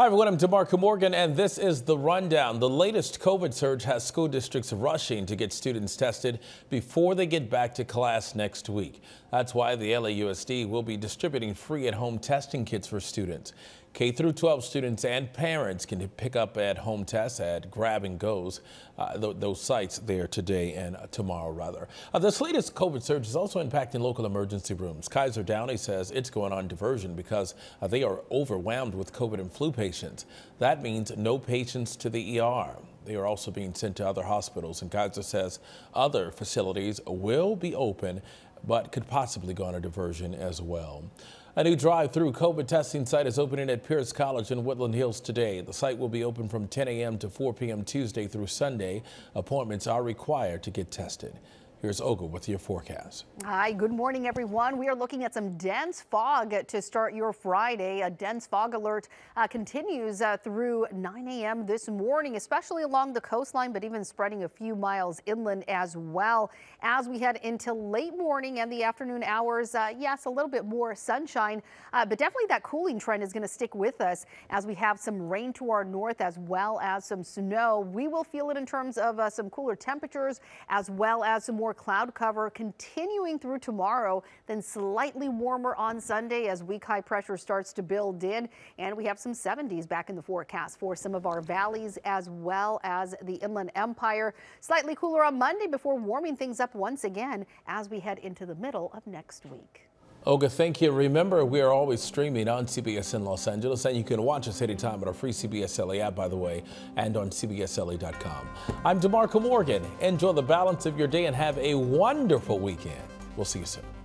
Hi, everyone. I'm DeMarco Morgan, and this is the rundown. The latest COVID surge has school districts rushing to get students tested before they get back to class next week. That's why the LAUSD will be distributing free at-home testing kits for students. K through 12 students and parents can pick up at home tests at Grab and Goes, uh, th those sites there today and tomorrow rather. Uh, this latest COVID surge is also impacting local emergency rooms. Kaiser Downey says it's going on diversion because uh, they are overwhelmed with COVID and flu patients. That means no patients to the ER. They are also being sent to other hospitals and Kaiser says other facilities will be open but could possibly go on a diversion as well. A new drive-through COVID testing site is opening at Pierce College in Woodland Hills today. The site will be open from 10 a.m. to 4 p.m. Tuesday through Sunday. Appointments are required to get tested. Here's Olga with your forecast. Hi, good morning, everyone. We are looking at some dense fog to start your Friday. A dense fog alert uh, continues uh, through 9 a.m. this morning, especially along the coastline, but even spreading a few miles inland as well. As we head into late morning and the afternoon hours, uh, yes, a little bit more sunshine, uh, but definitely that cooling trend is going to stick with us as we have some rain to our north as well as some snow. We will feel it in terms of uh, some cooler temperatures as well as some more more cloud cover continuing through tomorrow, then slightly warmer on Sunday as weak high pressure starts to build in. And we have some 70s back in the forecast for some of our valleys as well as the Inland Empire. Slightly cooler on Monday before warming things up once again as we head into the middle of next week. Olga, thank you. Remember, we are always streaming on CBSN Los Angeles, and you can watch us anytime on our free CBS LA app, by the way, and on CBSLA.com. I'm DeMarco Morgan. Enjoy the balance of your day and have a wonderful weekend. We'll see you soon.